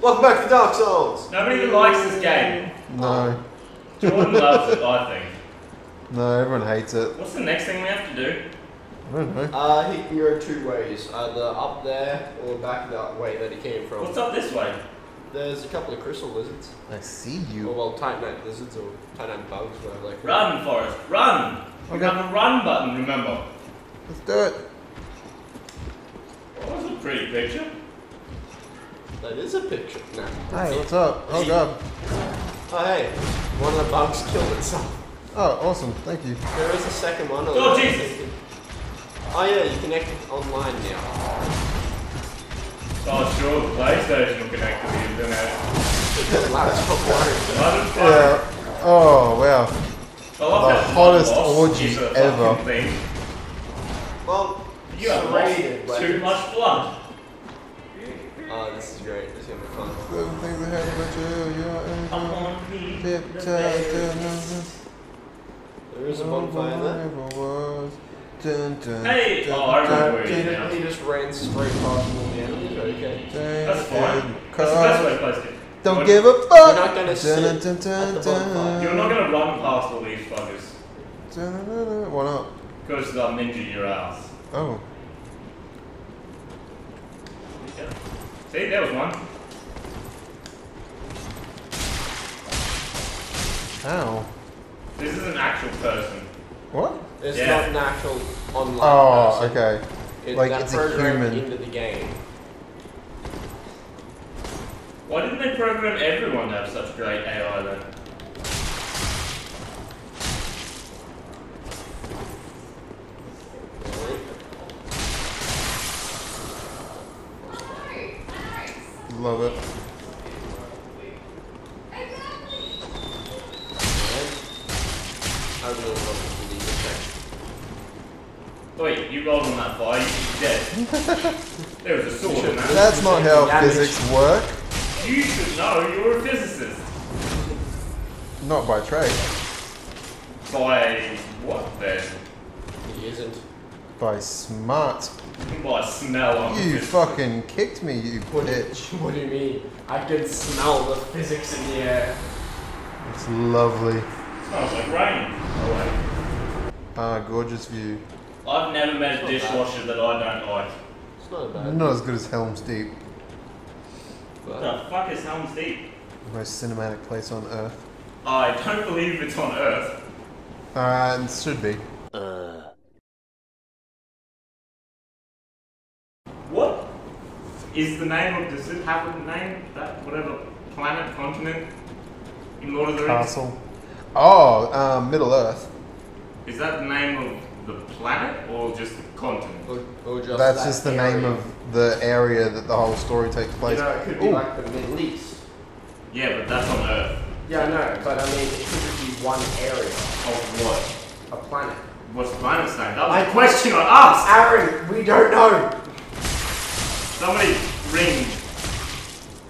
Welcome back to Dark Souls. Nobody likes this game. No, Jordan loves it, I think. no, everyone hates it. What's the next thing we have to do? I don't know. Uh, he can go two ways, either up there or back that way that he came from. What's up this way? There's a couple of crystal lizards, I see or you. well, titanite lizards or titanite bugs, whatever they call. Run, Forrest, run! We Okay. have a run button, remember? Let's do it. Oh, that's a pretty picture. That is a picture. No. Hey, what's up? Oh god. Oh hey, one of the bugs killed itself. Oh, awesome. Thank you. There is a second one. Oh, although I Jesus. Oh yeah, you connect it online now. Oh, sure, the PlayStation will connect to the internet. The laptop works. That is. Yeah. Oh wow. I love The hottest orgy is a fucking ever. Well, You have serrated too much blood. Oh, this is great. This is gonna be fun. Seven things I hate about you. You're I angel. wanna be the best. There is a bonfire there. was. Dun, dun, Hey! dun, Oh, I remember dun, where he is now. he just ran straight past all the enemies. Okay. That's fine. That's the best way to place it. Don't You're- give a You're fuck. not gonna sit Dun, dun, at the bonfire. You're not gonna run past all these fuckers. Dun, dun, dun, dun. Why not? Because they'll ninja your ass. Oh. See, there was one. Ow. This is an actual person. What? It's Yeah. not an actual online Oh, person. okay. It, Like, that it's a programmed human. into the game. Why didn't they program everyone to have such great AI then? Love it. I really love it. Wait, you rolled on that fire, you should be dead. there was a sword in that. That's not how Damage. physics work. You should know, you're a physicist. Not by trade. By what then? He isn't. By smart. By smell on You phys- fucking kicked me, you What, bitch. what do you mean? I can smell the physics in the air. It's lovely. Smells like rain. Oh wait. Ah, gorgeous view. I've never met a Not bad. dishwasher that I don't like. It's not bad. Not as good as Helm's Deep. What the fuck is Helm's Deep? The most cinematic place on earth. I don't believe it's on Earth. Uh, it should be. What is the name of? Does it have a name? That whatever planet, continent in Lord of the Rings? Castle. Oh, um, Middle Earth. Is that the name of the planet or just the continent? or, or just That's that just the area. name of the area that the whole story takes You place. know, it could be Ooh. like the Middle East. Yeah, but that's on Earth. Yeah, I know, but I mean, it could just be one area, Of what? a planet. What's the planet's name? That was I- a question I asked. Aaron, we don't know. Somebody ring.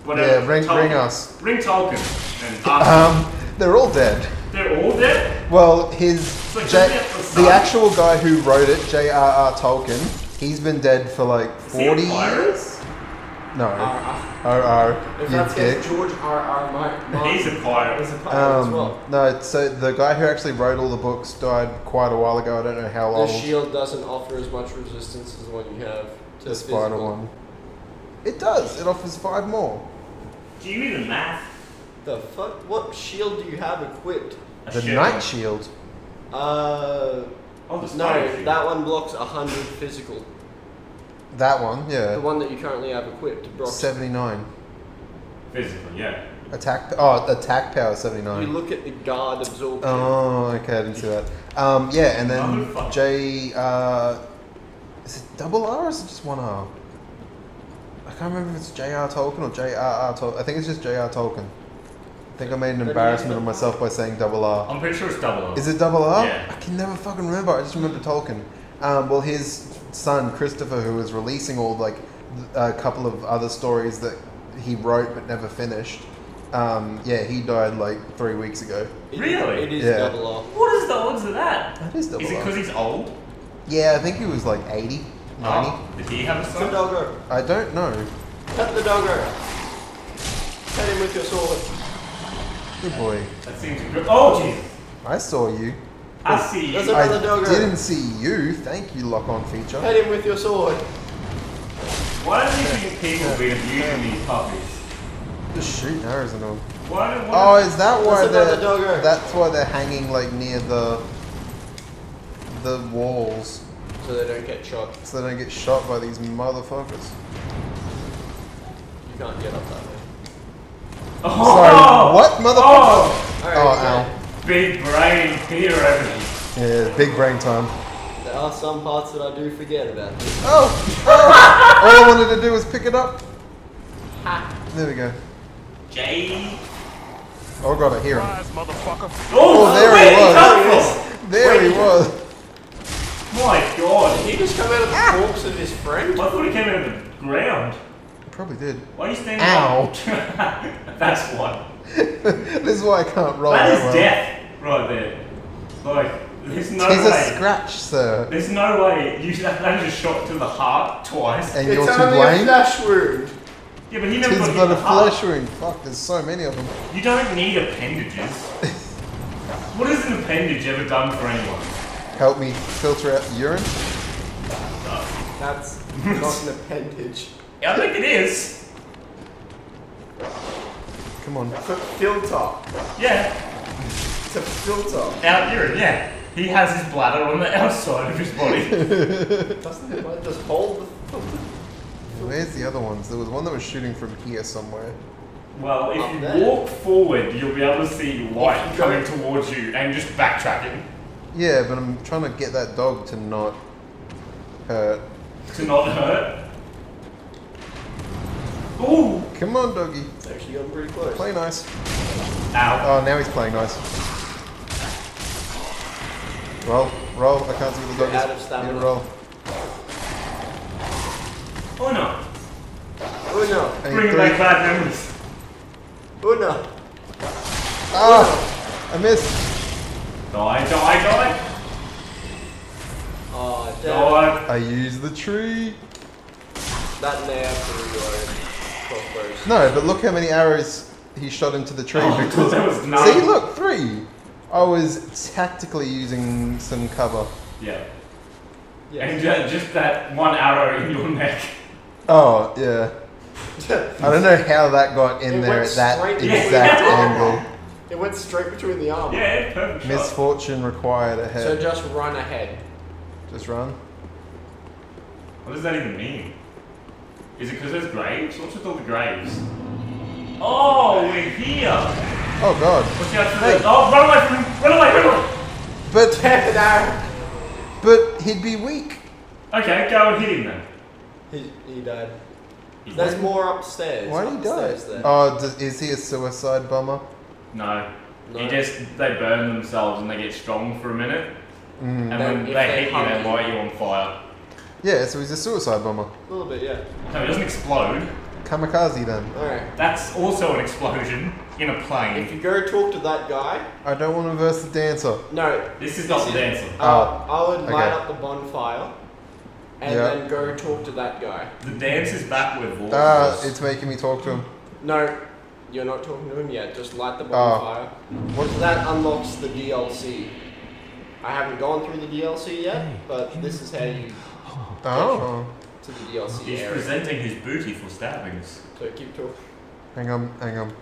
Whatever. Yeah, ring- Tolkien. ring us. Ring Tolkien and ask. Um, they're all dead. They're all dead. Well, his like J- the the actual guy who wrote it, J.R.R. Tolkien, he's been dead for like Is he a forty pirate? years. No, Uh, R R. if You that's dick. his George R. R. Martin, He's a pirate. He's a pirate as Um, well. no, so the guy who actually wrote all the books died quite a while ago. I don't know how long. The old. shield doesn't offer as much resistance as the one you have to The spider one. It does. It offers five more. Do you even math? The fuck? What shield do you have equipped? A The shield. knight shield. Uh, Oh, the no, shield. that one blocks 100 physical. That one, yeah. The one that you currently have equipped blocks. Seventy nine. Physical, yeah. Attack. Oh, attack power seventy You look at the guard absorption. Oh, okay. I didn't see that. Um, yeah, and then J. Uh, is it double R or is it just one R? I can't remember if it's J.R. Tolkien or J.R.R. Tolkien. I think it's just J.R. Tolkien. I think I made an embarrassment yes, of myself by saying double R. I'm pretty sure it's double R. Is it double R? Yeah. I can never fucking remember. I just remember Tolkien. Um, well, his son Christopher, who was releasing all like a couple of other stories that he wrote but never finished. Um, yeah, he died like three weeks ago. Really? It is Yeah. double R. What is the odds of that? That is double Is it R. because he's old? Yeah, I think he was like 80, 90. Did he have a The son? doggo. I don't know. Cut the dogger. Cut him with your sword. Good boy. That seems good. Oh, Jesus. I saw you. I see There's you. Another I doggo. didn't see you. Thank you, lock on feature. Cut him with your sword. Why do you think people have been abusing these puppies? Just shooting arrows and all. Why do, Oh, is that why That's they're? doggo. That's why they're hanging like near the the walls, So they don't get shot. so they don't get shot by these motherfuckers. You can't get up that way. oh, Sorry, what motherfucker? Oh, Alright, Oh, ow. big brain Peter over Yeah, big brain time. There are some parts that I do forget about this. Oh, oh! All I wanted to do was pick it up. There we go. Jay. Oh god, I hear him. Oh, Oh, there he was. There he was. Oh my God. Did he just come out of the ah. corpse of his friend? I thought he came out of the ground. Probably did. Why are you standing Ow. up? That's what. this is why I can't roll That that is well. death right there. Like, there's no Tis a scratch, sir. There's no way. You that that is a shot to the heart twice. And It's you're to only a blame. flash wound. Yeah, but he never Tis got hit but in a heart. flesh wound. Fuck, there's so many of them. You don't need appendages. what has an appendage ever done for anyone? Help me filter out the urine. That's not an appendage. I think it is. Come on. It's a filter. Yeah, It's a filter. out urine. Yeah, he has his bladder on the outside of his body. Doesn't it like just hold the filter? Where's the other ones? There was one that was shooting from here somewhere. well, if Up you there. walk forward, you'll be able to see light If you go- coming towards you, and just backtracking Yeah, but I'm trying to get that dog to not hurt. to not hurt. Ooh, Come on, doggy. It's actually gotten pretty close. Play nice. ow. Oh, now he's playing nice. Roll, roll. I can't see the dog You're is. out of stamina. Yeah, roll. Oh no, Oh no. And bring three. back bad memories. Oh no. Ah! I missed. Die, die, die, Oh, damn. die. I use the tree. That and they have to reload crossbows. No, but look how many arrows he shot into the tree Oh, because. thought there was none. See, look, three. I was tactically using some cover. Yeah. Yeah. And ju- just that one arrow in your neck. Oh, yeah. I don't know how that got in It there at that straight exact Yeah. angle. It went straight between the armor. Yeah, perfect shot. Misfortune required ahead. So just run ahead. Just run. What does that even mean? Is it because there's graves? What's with all the graves? Oh, we're here. Oh god. What's out for Hey. the. Oh, run away from him! Run away, run away! But Damn it, Aaron. but he'd be weak. Okay, go and hit him then. He, he died. He's There's dead. more upstairs. Why did he die? Oh, does, is he a suicide bomber? No. No. He just they burn themselves and they get strong for a minute, Mm. and Then when they, they hit you, they light you on fire. Yeah, so he's a suicide bomber. A little bit, yeah. No, it doesn't explode. Kamikaze then. Alright. That's also an explosion in a plane. If you go talk to that guy, I don't want to verse the dancer. no. This is not This the is- dancer. Uh, I would okay. light up the bonfire and Yeah. then go talk to that guy. The dance is backward voice. Ah, it's making me talk to him. No, you're not talking to him yet. Just light the Oh. bonfire. What? That unlocks the DLC. I haven't gone through the DLC yet, but this is how you Oh. to the DLC He's area. presenting his booty for stabbings. So keep talking. Hang on, hang on.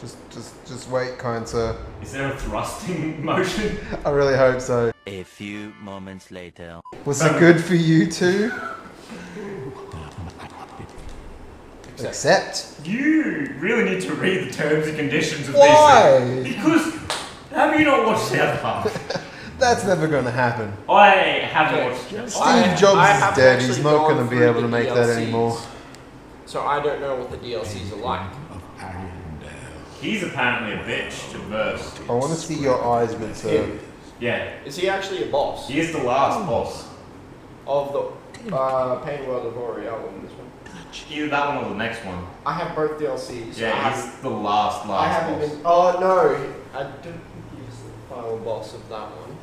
Just, just, just wait, kind sir. Is there a thrusting motion? I really hope so. A few moments later. Was it good for you too? Except- Accept. You really need to read the terms and conditions of Why? these things. Because have you not watched South Park? That's never gonna happen. I haven't Okay. watched Steve I- Jobs I is haven't dead. He's not gonna be able to make that anymore. So I don't know what the DLCs are like. He's apparently a bitch to verse. I want to see your eyes, good sir. Yeah, Is he actually a boss he is the last boss. of the uh, Painted World of Ariamis? This one. Either that one or the next one. I have both DLCs. Yeah, haven't, he's the last, I haven't boss. been. Oh no, I don't think he's the final boss of that one.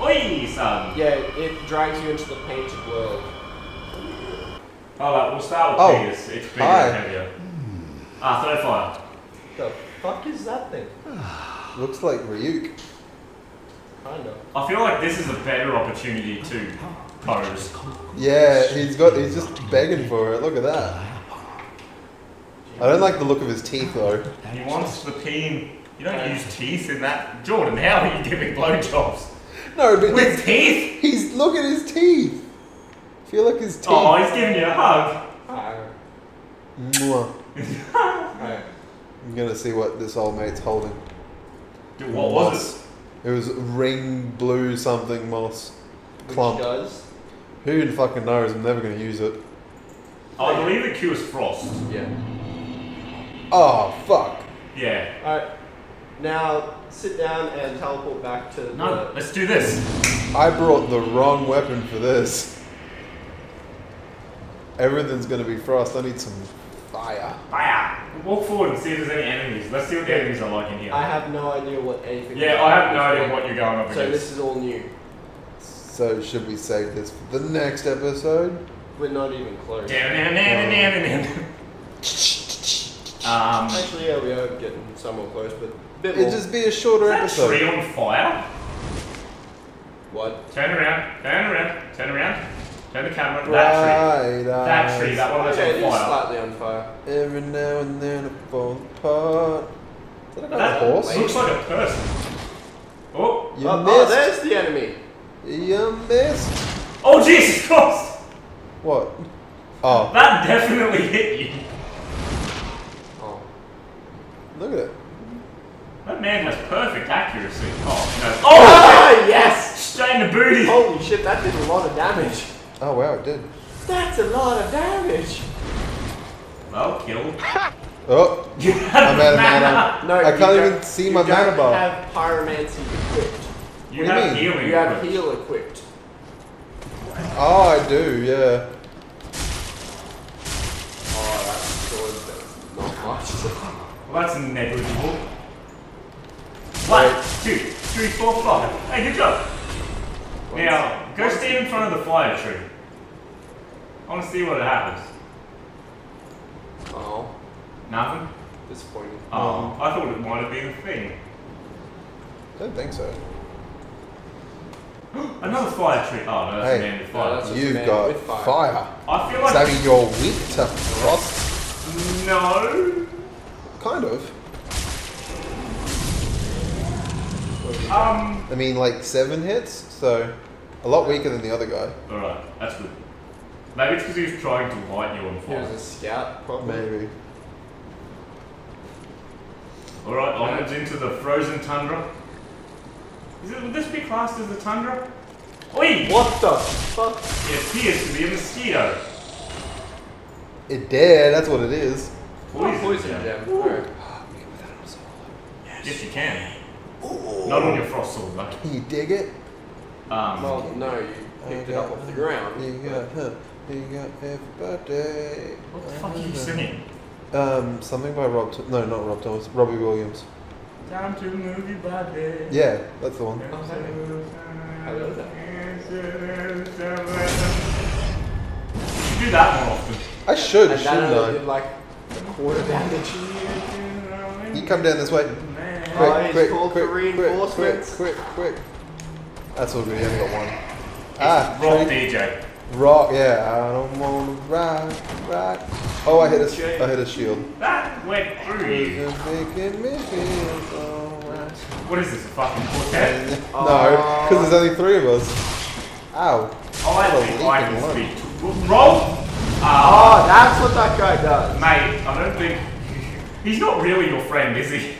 Oi, son! Yeah, it drags you into the painted world. Alright, we'll start with Oh, Peter's. It's bigger hi. and heavier. Ah, throw fire. The fuck is that thing? Looks like Ryuk. Kind of. I feel like this is a better opportunity to pose. Yeah, he's got. He's just begging for it. Look at that. I don't like the look of his teeth though. He wants the peen. You don't use teeth in that. Jordan, how are you giving blowjobs? No, but With he's, teeth? he's look at his teeth. feel like his teeth. Oh, he's giving you a hug. Alright. Mwah. Alright. I'm gonna see what this old mate's holding. Dude, what was it? It was ring blue something moss. Which Clump. does? Who even fucking knows? I'm never gonna use it. Oh, I believe it is frost. Yeah. Oh fuck. Yeah. Alright. Now sit down and teleport back to No, the. let's do this. I brought the wrong weapon for this. Everything's gonna be frost. I need some fire. Fire. Walk forward and see if there's any enemies. Let's see what the enemies are like in here. I have no idea what anything. yeah, I have no idea what you're going up So against. this is all new. So should we save this for the next episode? We're not even close. Down, down, down, down, down, down. Um, Actually, yeah, we are getting somewhat close, but a bit It'd more. just be a shorter is that episode. tree on fire? What? Turn around, turn around, turn around. Turn the camera. That tree. Right, That tree, that one that's Okay, it on is fire. slightly on fire. Every now and then it falls apart. Is that a That horse? looks like a person. Oh, You oh, oh, missed. there's the enemy. You missed. oh Jesus Christ! What? Oh, That definitely hit you. Oh. look at it. That man has perfect accuracy. Oh, no. Oh! Ah, yes! Straight in the booty. Holy shit, that did a lot of damage. Oh wow, it did. That's a lot of damage. Well, killed. Oh, You I'm out of mana. No, I can't even see my don't mana bar. have pyromancy equipped. You What do you have mean? healing. You have equipped. heal equipped. Oh, I do. Yeah. Oh, that sword does not much. Well, that's negligible. One, two, three, four, five. Hey, good job. Now, go stand in front of the fire tree. I want to see what happens. Oh, Nothing? disappointing. Oh, I thought it might have been a thing. I Don't think so. Another fire tree. Oh, no, that's Hey. a man with fire. that's just a You've got with fire. fire. I feel like. So you're weak to frost. No. Kind of. Um. I mean, like seven hits, so a lot weaker than the other guy. Alright, that's good. Maybe it's because he was trying to light you on He was a scout, probably. Maybe. Alright, onwards into the frozen tundra. Is it, would this be classed as the tundra? Oi! What the fuck? It appears to be a mosquito. It did. That's what it is. Poison, poison gem. gem. Alright. Yes, you can. Not on your frost sword, though. Can you dig it? Um, Well, no, you picked it up off the ground. You got, huh, you got everybody. what the fuck are you singing? Um, something by Rob. Th- no, not Rob Thomas. Robbie Williams. Time to move your body. Yeah, that's the one. I love that. You should do that more often. I should, And shouldn't only I? did like a quarter damage. You come down this way. Oh, Quick, he's quick, quick, quick, quick, quick, quick. That's all good. You only got one. It's Ah, rock DJ. rock. Yeah, I don't wanna ride, ride. Oh, I hit a, Jay. I hit a shield. That went through you. You're making me feel so. What is this, a fucking quartet? No, because there's only three of us. Ow. Oh, I What a think I can one. speak to Roll! Oh, Ah, that's what that guy does. mate, I don't think... He's not really your friend, is he?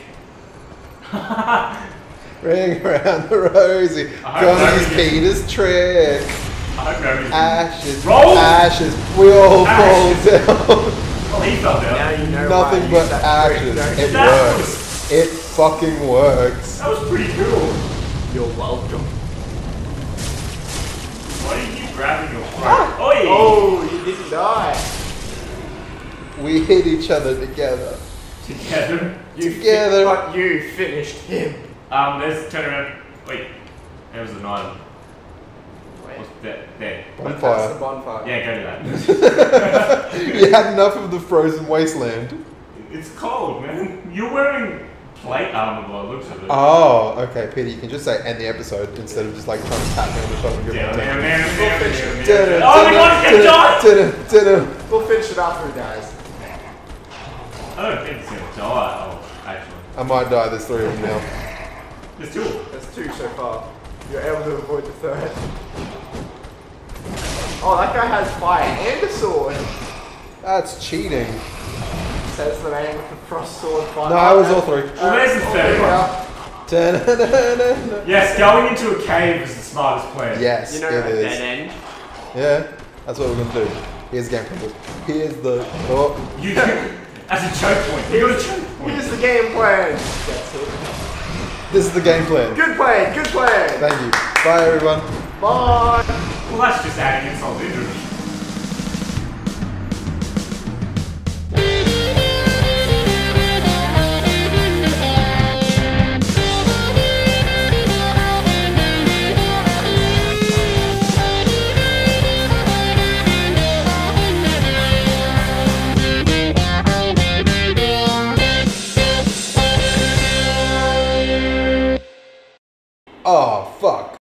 Ring around the rosy. I hope Gonna use Peter's trick. I hope nobody's... Ashes. Roll. Ashes. We all Ashes. fall down. Well, he fell Now down. you know Nothing but use that trick, ashes. It That works. was... It fucking works. That was pretty cool. You're welcome. Why do you keep grabbing your throat? Oi! Oh, you didn't die. We hit each other together. Together. You Together. Fi- but you finished him. Um, there's turn around. Wait, there was an island. Wait. What's that? There. That's the Bonfire. bonfire. Yeah, go to that. you had enough of the frozen wasteland. It's cold, man. You're wearing plate armor by the looks of it. Oh, okay, Peter. You can just say end the episode instead of just like trying to tap me on the shoulder. and give me a it. down. Oh, we dun-dun, want to get died! dun-dun, dun-dun. We'll finish it after he dies. I don't think it's gonna die. Oh, actually. I might die. There's three of them now. There's two. That's two so far. You're able to avoid the third. Oh, that guy has fire and a sword. That's cheating. Says the man with the frost sword. Fire. No, I was all three. Well, there's the third one. Yes, going into a cave is the smartest plan. Yes, You know it that is. dead end. Yeah, that's what we're gonna do. Here's the game plan. Here's the. Oh, You, as a choke point. You got a choke point. Here's the game plan. That's it. This is the game plan. Good plan. Good plan. Thank you. Bye, everyone. Bye. Well, that's just adding insult to injury. oh